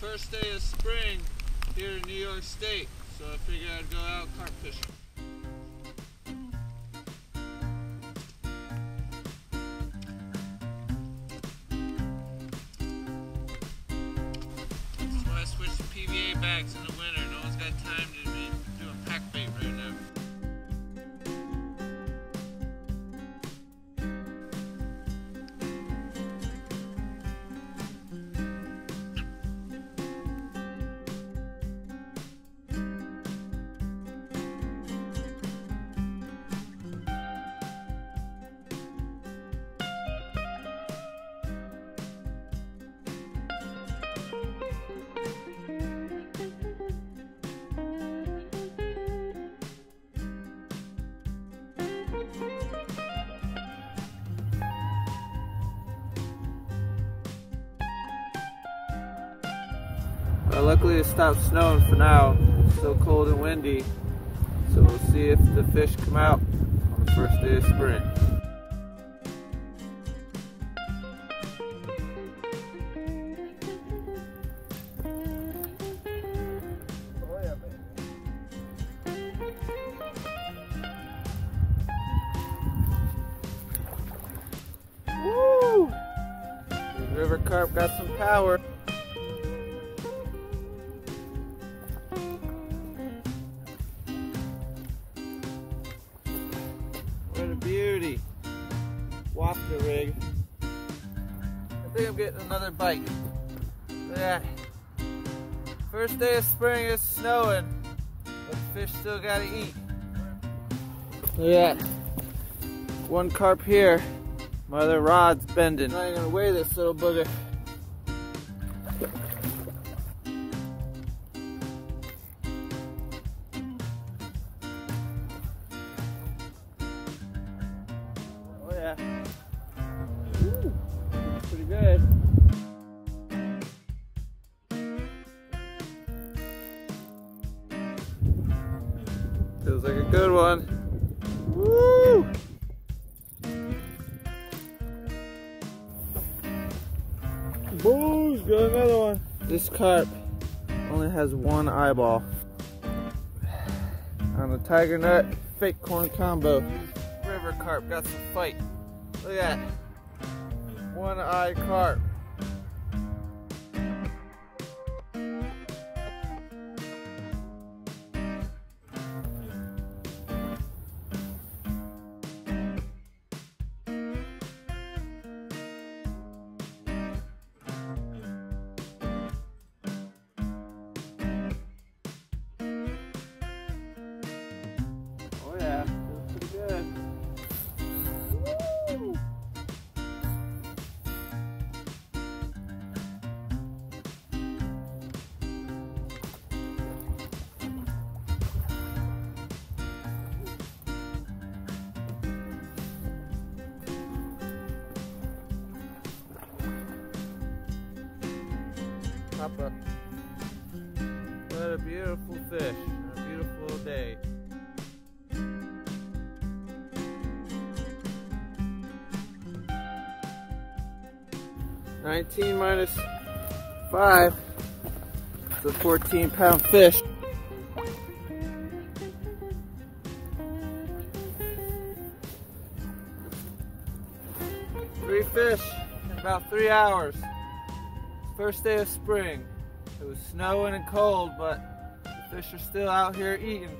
first day of spring here in New York State, so I figured I'd go out carp fishing. Why I switched to PVA bags Well, luckily it stopped snowing for now. It's still cold and windy. So we'll see if the fish come out on the first day of spring. Woo! River carp got some power. What a beauty. Wafter rig. I think I'm getting another bite. Look at that. First day of spring, it's snowing, but the fish still gotta eat. Look at that. One carp here. My other rod's bending. I'm not even gonna weigh this little booger. Feels like a good one. Woo! Booze, got another one. This carp only has one eyeball. On a tiger nut fake corn combo. River carp got some fight. Look at that. One eye carp. Papa. What a beautiful fish. A beautiful day. Nineteen minus five. It's a fourteen pound fish. Three fish in about three hours. First day of spring. It was snowing and cold, but the fish are still out here eating.